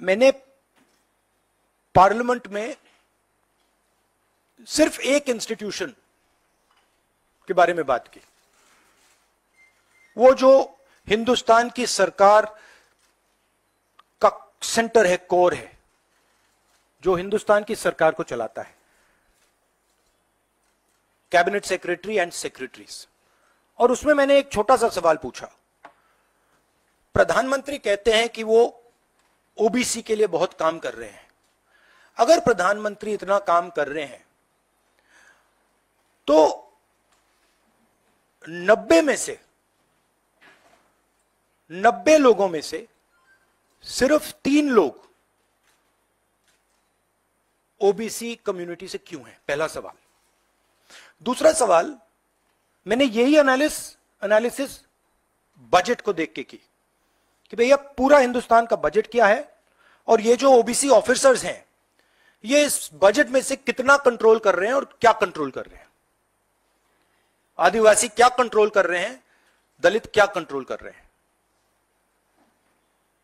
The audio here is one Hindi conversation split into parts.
मैंने पार्लियामेंट में सिर्फ़ एक इंस्टीट्यूशन के बारे में बात की। वो जो हिंदुस्तान की सरकार का सेंटर है, कोर है, जो हिंदुस्तान की सरकार को चलाता है। Cabinet secretary and secretaries. और उसमें मैंने एक छोटा सा सवाल पूछा। प्रधानमंत्री कहते हैं कि वो ओबीसी के लिए बहुत काम कर रहे हैं। अगर प्रधानमंत्री इतना काम कर रहे हैं तो नब्बे में से, नब्बे लोगों में से सिर्फ़ तीन लोग ओबीसी कम्युनिटी से क्यों हैं? पहला सवाल। दूसरा सवाल, मैंने यही एनालिस एनालिसिस बजट को देख के की। कि भैया पूरा हिंदुस्तान का बजट क्या है? और ये जो ओबीसी ऑफिसर्स हैं, ये इस बजट में से कितना कंट्रोल कर रहे हैं और क्या कंट्रोल कर रहे हैं? आदिवासी क्या कंट्रोल कर रहे हैं? दलित क्या कंट्रोल कर रहे हैं?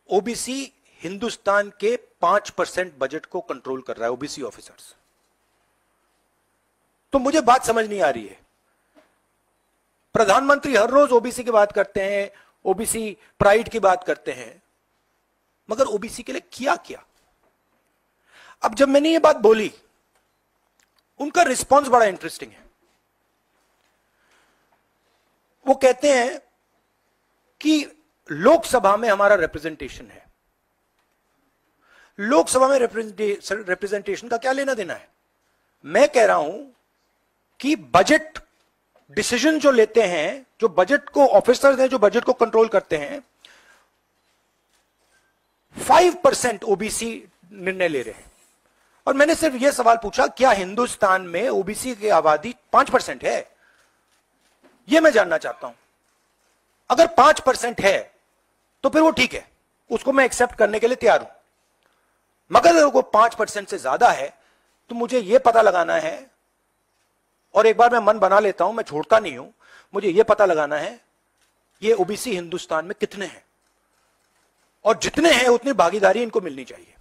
ओबीसी हिंदुस्तान के पाँच परसेंट बजट को कंट्रोल कर रहा है ओबीसी ऑफिसर्स तो मुझे बात समझ नहीं आ रही है। प्रधानमंत्री हर रोज ओबीसी की बात करते हैं ओबीसी प्राइड की बात करते हैं। मगर ओबीसी के लिए किया क्या? अब जब मैंने ये बात बोली, उनका रिस्पॉन्स बड़ा इंटरेस्टिंग है। वो कहते हैं कि लोकसभा में हमारा रिप्रेजेंटेशन है। लोकसभा में रिप्रेजेंटेशन का क्या लेना देना है? मैं कह रहा हूँ कि बजट डिसीज़न जो लेते हैं, जो बजट को, ऑफिसर्स हैं जो बजट को कंट्रोल करते हैं फाइव परसेंट ओबीसी निर्णय ले रहे हैं। और मैंने सिर्फ़ यह सवाल पूछा, क्या हिंदुस्तान में ओबीसी की आबादी पाँच परसेंट है? यह मैं जानना चाहता हूँ। अगर पाँच परसेंट है तो फिर वो ठीक है। उसको मैं एक्सेप्ट करने के लिए तैयार हूँ। मगर अगर वो पाँच परसेंट से ज़्यादा है तो मुझे यह पता लगाना है और एक बार मैं मन बना लेता हूँ, मैं छोड़ता नहीं हूँ, मुझे यह पता लगाना है, ये ओबीसी हिंदुस्तान में कितने हैं? और जितने हैं, उतनी भागीदारी इनको मिलनी चाहिए।